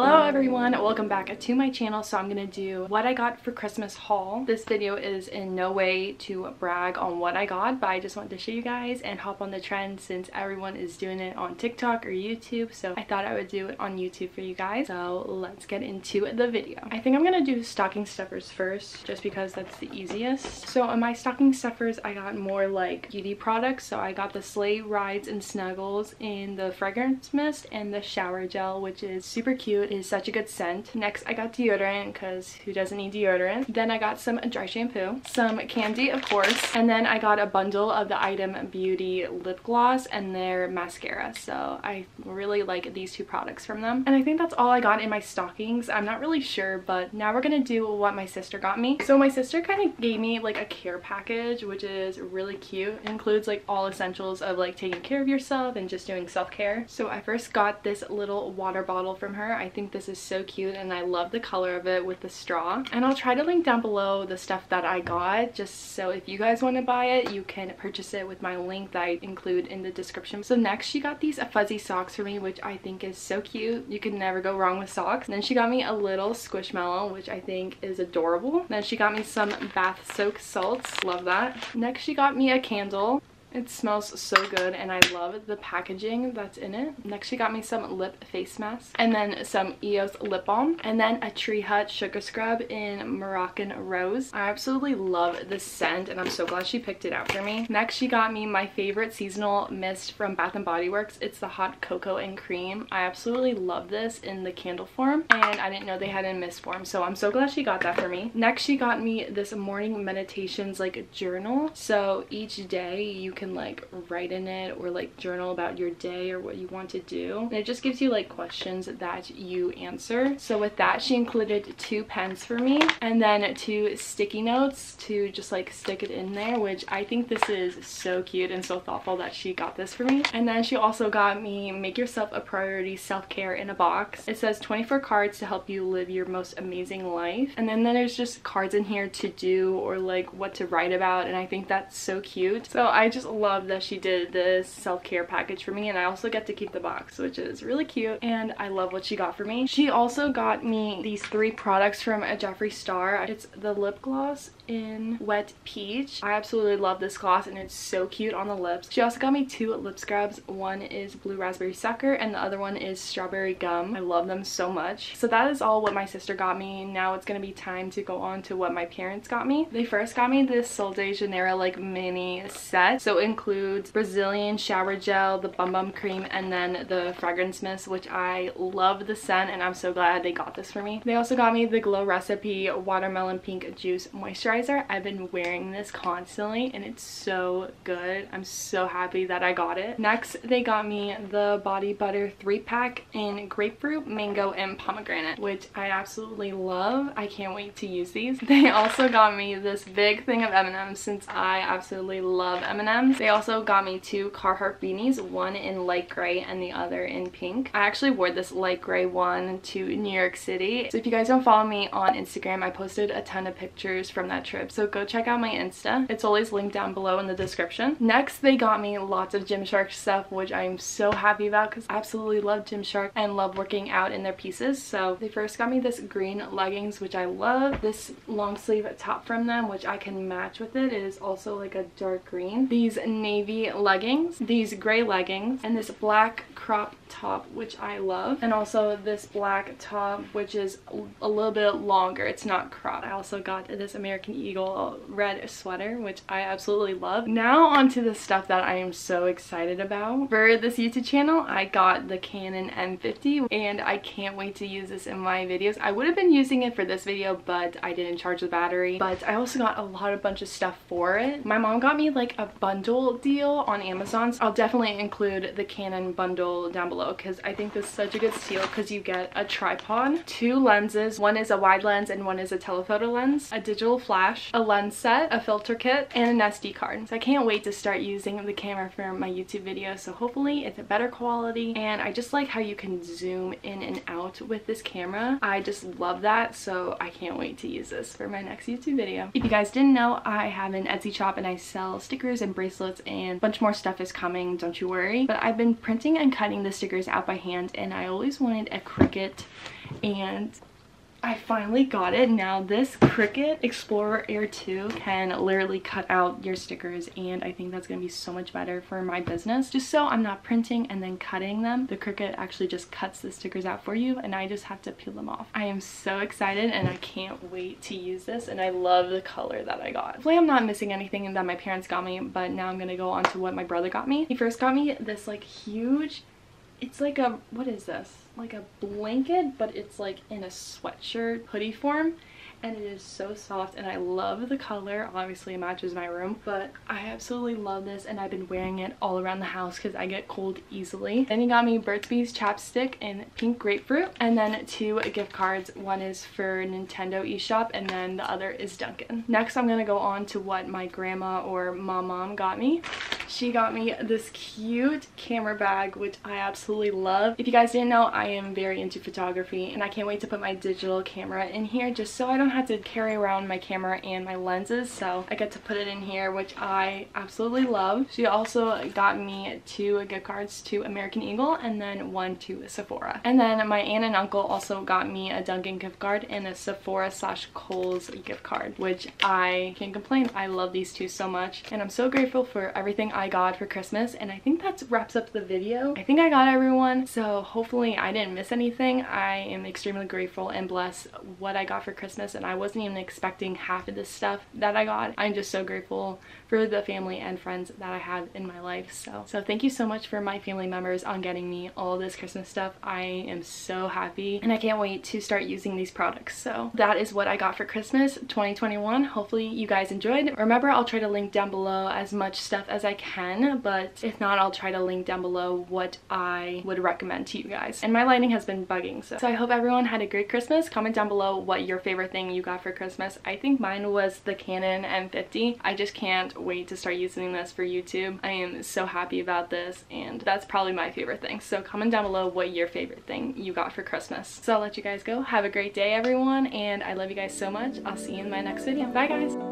Hello everyone, welcome back to my channel. So I'm gonna do what I got for Christmas haul. This video is in no way to brag on what I got, but I just wanted to show you guys and hop on the trend since everyone is doing it on TikTok or YouTube. So I thought I would do it on YouTube for you guys. So let's get into the video. I think I'm gonna do stocking stuffers first, just because that's the easiest. So on my stocking stuffers, I got more like beauty products. So I got the Sleigh Rides and Snuggles in the fragrance mist and the shower gel, which is super cute cute. It is such a good scent. Next, I got deodorant because who doesn't need deodorant? Then I got some dry shampoo, some candy, of course, and then I got a bundle of the Item Beauty lip gloss and their mascara. So I really like these two products from them. And I think that's all I got in my stockings. I'm not really sure, but now we're gonna do what my sister got me. So my sister kind of gave me like a care package, which is really cute. It includes like all essentials of like taking care of yourself and just doing self-care. So I first got this little water bottle from her. I think this is so cute and I love the color of it with the straw. And I'll try to link down below the stuff that I got just so if you guys want to buy it, you can purchase it with my link that I include in the description. So next she got these fuzzy socks for me, which I think is so cute. You can never go wrong with socks. And then she got me a little squishmallow, which I think is adorable. Then she got me some bath soak salts. Love that. Next she got me a candle. It smells so good and I love the packaging that's in it. Next she got me some lip face mask and then some EOS lip balm and then a Tree Hut sugar scrub in Moroccan Rose. I absolutely love this scent and I'm so glad she picked it out for me. Next she got me my favorite seasonal mist from Bath & Body Works. It's the Hot Cocoa and Cream. I absolutely love this in the candle form and I didn't know they had in mist form so I'm so glad she got that for me. Next she got me this morning meditations like journal. So each day you can like write in it or like journal about your day or what you want to do. And it just gives you like questions that you answer. So with that, she included two pens for me and then two sticky notes to just like stick it in there, which I think this is so cute and so thoughtful that she got this for me. And then she also got me Make Yourself a Priority Self-Care in a box. It says 24 cards to help you live your most amazing life. And then, then there's just cards in here to do or like what to write about and I think that's so cute. So I just love that she did this self-care package for me and I also get to keep the box which is really cute and I love what she got for me. She also got me these three products from a Jeffree Star. It's the lip gloss in Wet Peach. I absolutely love this gloss and it's so cute on the lips. She also got me two lip scrubs. One is Blue Raspberry Sucker and the other one is Strawberry Gum. I love them so much. So that is all what my sister got me. Now it's gonna be time to go on to what my parents got me. They first got me this Sol de Janeiro like mini set. So includes Brazilian shower gel, the Bum Bum cream, and then the fragrance mist which I love the scent and I'm so glad they got this for me. They also got me the Glow Recipe Watermelon Pink Juice Moisturizer moisturizer. I've been wearing this constantly and it's so good. I'm so happy that I got it. Next, they got me the Body Butter 3-pack in grapefruit, mango, and pomegranate, which I absolutely love. I can't wait to use these. They also got me this big thing of M&M's since I absolutely love M&M's. They also got me two Carhartt beanies, one in light gray and the other in pink. I actually wore this light gray one to New York City. So if you guys don't follow me on Instagram, I posted a ton of pictures from that trip. So go check out my Insta. It's always linked down below in the description. Next, they got me lots of Gymshark stuff, which I'm so happy about because I absolutely love Gymshark and love working out in their pieces. So they first got me this green leggings, which I love. This long sleeve top from them, which I can match with it. It is also like a dark green. These navy leggings, these gray leggings, and this black crop top, which I love. And also this black top, which is a little bit longer. It's not cropped. I also got this American Eagle red sweater, which I absolutely love. Now onto the stuff that I am so excited about. For this YouTube channel, I got the Canon M50 and I can't wait to use this in my videos. I would have been using it for this video, but I didn't charge the battery. But I also got a lot of bunch of stuff for it. My mom got me like a bundle deal on Amazon. So I'll definitely include the Canon bundle down below because I think this is such a good steal because you get a tripod, two lenses, one is a wide lens and one is a telephoto lens, a digital flash, a lens set, a filter kit, and an SD card. So I can't wait to start using the camera for my YouTube videos. So hopefully it's a better quality and I just like how you can zoom in and out with this camera. I just love that so I can't wait to use this for my next YouTube video. If you guys didn't know, I have an Etsy shop and I sell stickers and bracelets bracelets and a bunch more stuff is coming, don't you worry. But I've been printing and cutting the stickers out by hand and I always wanted a Cricut and I finally got it. Now this Cricut Explorer Air 2 can literally cut out your stickers and I think that's going to be so much better for my business. Just so I'm not printing and then cutting them. The Cricut actually just cuts the stickers out for you and I just have to peel them off. I am so excited and I can't wait to use this and I love the color that I got. Hopefully I'm not missing anything that my parents got me but now I'm going to go on to what my brother got me. He first got me this like huge it's like a what is this? Like a blanket but it's like in a sweatshirt hoodie form and it is so soft and I love the color. Obviously it matches my room, but I absolutely love this and I've been wearing it all around the house because I get cold easily. Then he got me Burt's Bees chapstick in pink grapefruit and then two gift cards. One is for Nintendo eShop and then the other is Dunkin'. Next I'm going to go on to what my grandma or my mom got me. She got me this cute camera bag which I absolutely love. If you guys didn't know, I am very into photography and I can't wait to put my digital camera in here just so I don't don't have to carry around my camera and my lenses so I get to put it in here which I absolutely love. She also got me two gift cards to American Eagle and then one to Sephora. And then my aunt and uncle also got me a Dunkin' gift card and a Sephora slash Kohl's gift card which I can't complain. I love these two so much and I'm so grateful for everything I got for Christmas and I think that wraps up the video. I think I got everyone so hopefully I didn't miss anything. I am extremely grateful and blessed what I got for Christmas and I wasn't even expecting half of this stuff that I got. I'm just so grateful for the family and friends that I have in my life. So, so thank you so much for my family members on getting me all this Christmas stuff. I am so happy and I can't wait to start using these products. So that is what I got for Christmas 2021. Hopefully you guys enjoyed. Remember, I'll try to link down below as much stuff as I can, but if not, I'll try to link down below what I would recommend to you guys. And my lighting has been bugging, so. So I hope everyone had a great Christmas. Comment down below what your favorite thing you got for Christmas. I think mine was the Canon M50. I just can't wait to start using this for YouTube. I am so happy about this and that's probably my favorite thing. So comment down below what your favorite thing you got for Christmas. So I'll let you guys go. Have a great day everyone and I love you guys so much. I'll see you in my next video. Bye guys!